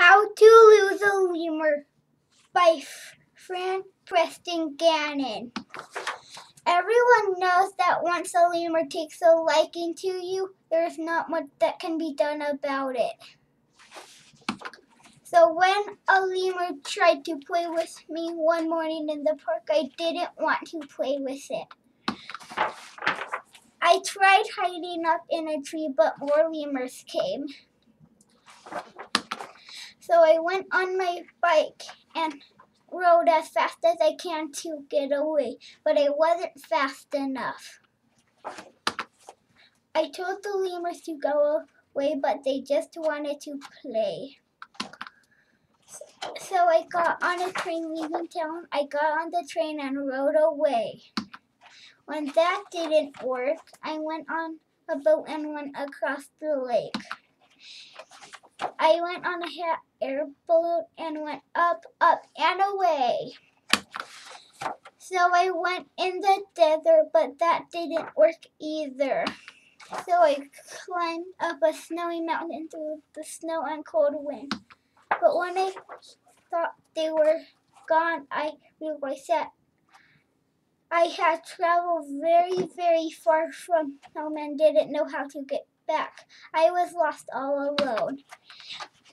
How to Lose a Lemur by Frann Preston Gannon. Everyone knows that once a lemur takes a liking to you, there's not much that can be done about it. So when a lemur tried to play with me one morning in the park, I didn't want to play with it. I tried hiding up in a tree, but more lemurs came. I went on my bike and rode as fast as I can to get away, but I wasn't fast enough. I told the lemurs to go away, but they just wanted to play. So I got on a train leaving town. I got on the train and rode away. When that didn't work, I went on a boat and went across the lake. I went on a air balloon and went up, up, and away. So I went in the desert, but that didn't work either. So I climbed up a snowy mountain through the snow and cold wind. But when I thought they were gone, I realized that I had traveled very, very far from home and didn't know how to get back. I was lost all alone.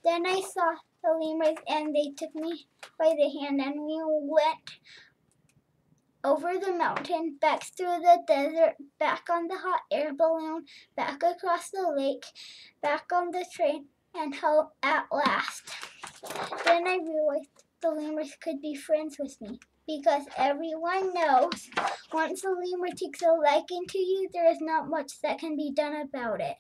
Then I saw the lemurs and they took me by the hand and we went over the mountain, back through the desert, back on the hot air balloon, back across the lake, back on the train, and home at last. Then I realized the lemurs could be friends with me because everyone knows once a lemur takes a liking to you, there is not much that can be done about it.